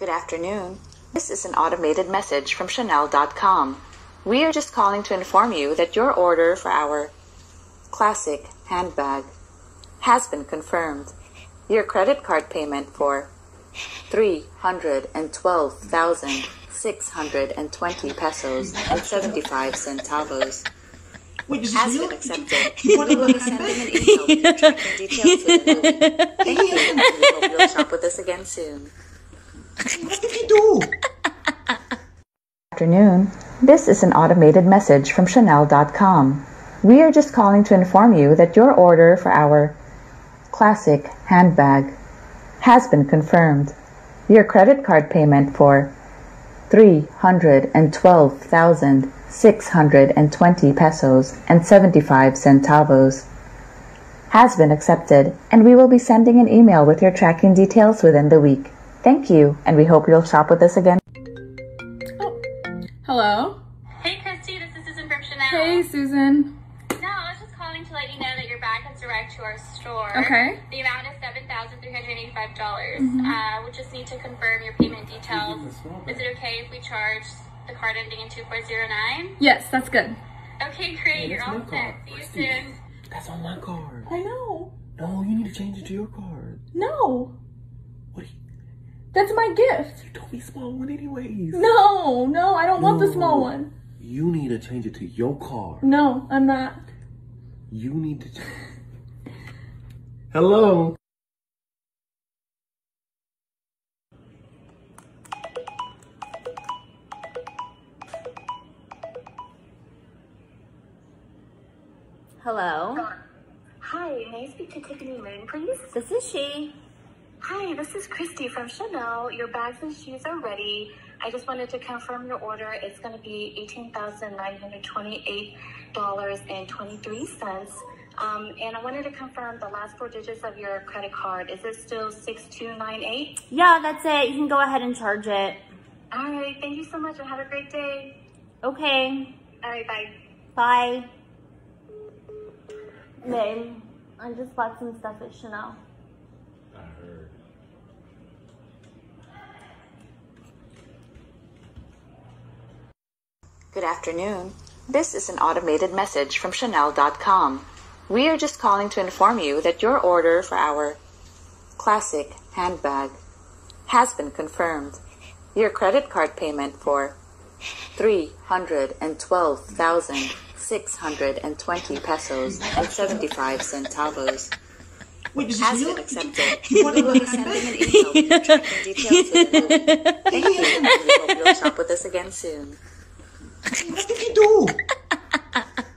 Good afternoon. This is an automated message from Chanel.com. We are just calling to inform you that your order for our classic handbag has been confirmed. Your credit card payment for 312,620 pesos and 75 centavos Wait, is has been accepted. You want to will look be at sending handbag? an email with your tracking details within the week. Thank you, we hope you'll shop with us again soon. What did do? afternoon. This is an automated message from Chanel.com. We are just calling to inform you that your order for our classic handbag has been confirmed. Your credit card payment for 312,620 pesos and 75 centavos has been accepted, and we will be sending an email with your tracking details within the week. Thank you, and we hope you'll shop with us again. Hello. Hey Christy, this is Susan from Chanel. Hey, Susan. No, I was just calling to let you know that your bag has arrived to our store. Okay. The amount is seven thousand three hundred eighty-five dollars. Uh, we just need to confirm your payment details. Is it okay if we charge the card ending in two four zero nine? Yes, that's good. Okay, great. You're that's all set. card. See you Christy. soon. That's on my card. I know. No, you need to change it to your card. No, What? do you- that's my gift. You told me small one anyways. No, no, I don't want the small one. You need to change it to your car. No, I'm not. You need to. Ch- Hello. Hello, Hi, may I speak to Tiffany Moon, please? this is she. Hi, this is Christy from Chanel. Your bags and shoes are ready. I just wanted to confirm your order. It's going to be $18,928.23. Um, and I wanted to confirm the last four digits of your credit card. Is it still 6298? Yeah, that's it. You can go ahead and charge it. All right, thank you so much and have a great day. Okay, All right, bye. bye. Babe, I just bought some stuff at Chanel. Good afternoon. This is an automated message from Chanel.com. We are just calling to inform you that your order for our classic handbag has been confirmed. Your credit card payment for 312,620 pesos and 75 centavos Wait, is this real? accepted. What about we sent them an email with the details. Thank you, we hope you'll shop with us again soon. What did you do?